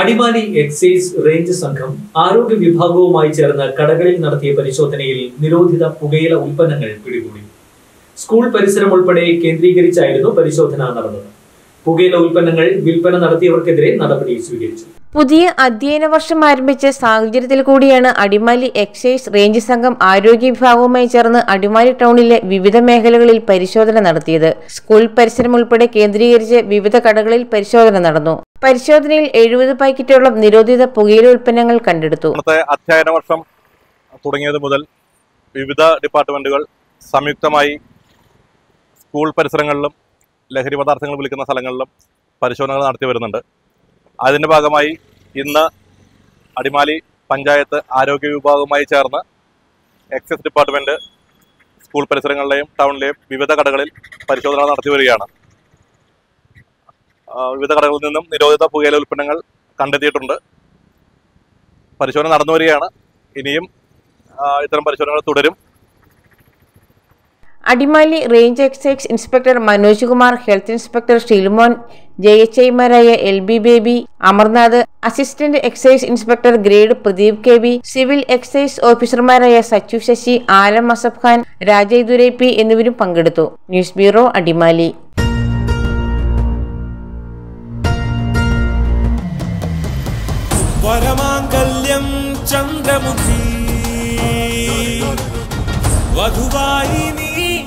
Adimali excise range സംഘം ആരോഗ്യ വിഭാഗവുമായി ചേർന്ന് കടകളിൽ നടത്തിയ പരിശോധനയിൽ നിരോധിത പുകയില ഉൽപ്പന്നങ്ങൾ പിടികൂടി. സ്കൂൾ പരിസരം ഉൾപ്പെടെ കേന്ദ്രീകരിച്ചായിരുന്നു പരിശോധന നടന്നത്. പുകയില ഉൽപ്പന്നങ്ങൾ വിൽപ്പന നടത്തിയവർക്കെതിരെ നടപടി സ്വീകരിച്ചു. പുതിയ അധ്യയന വർഷം ആരംഭിച്ച സാഹചര്യത്തിൽ കൂടിയാണ് അടിമാലി എക്സൈസ് റേഞ്ച് സംഘം ആരോഗ്യ വിഭാഗവുമായി ചേർന്ന് അടിമാലി ടൗണിലെ വിവിധ മേഖലകളിൽ പരിശോധന നടത്തിയത്. സ്കൂൾ പരിസരം ഉൾപ്പെടെ കേന്ദ്രീകരിച്ച് വിവിധ കടകളിൽ പരിശോധന നടന്നു. പരിശോധനയിൽ എഴുപത് പാക്കറ്റോളം നിരോധിത പുകയില ഉൽപ്പന്നങ്ങൾ കണ്ടെടുത്തു. അധ്യയന വർഷം തുടങ്ങിയത് മുതൽ വിവിധ ഡിപ്പാർട്ട്മെന്റുകൾ സംയുക്തമായി സ്കൂൾ പരിസരങ്ങളിലും ലഹരി പദാർത്ഥങ്ങൾ വിളിക്കുന്ന സ്ഥലങ്ങളിലും പരിശോധനകൾ നടത്തി വരുന്നുണ്ട്. അതിന്റെ ഭാഗമായി ഇന്ന് അടിമാലി പഞ്ചായത്ത് ആരോഗ്യ വിഭാഗവുമായി ചേർന്ന് എക്സൈസ് ഡിപ്പാർട്ട്മെന്റ് സ്കൂൾ പരിസരങ്ങളിലെയും ടൗണിലെയും വിവിധ കടകളിൽ പരിശോധന നടത്തി വരികയാണ്. വിവിധ കടകളിൽ നിന്നും നിരോധിത പുകയില ഉൽപ്പന്നങ്ങൾ കണ്ടെത്തിയിട്ടുണ്ട്. പരിശോധന നടന്നു വരികയാണ്. ഇനിയും ഇത്തരം പരിശോധനകൾ തുടരും. Adimali range excise inspector Manoj Kumar health inspector Shilmon J H ഐമാരായ L B Baby Amarnath assistant excise inspector grade Pradeep K V civil excise ഓഫീസർമാരായ സച്ചു ശശി ആലം അസഫ് ഖാൻ രാജയ് ദുരൈപ്പി എന്നിവരും പങ്കെടുത്തു. News bureau Adimali. ചന്ദ്രമുഖി. വധുവായി നീ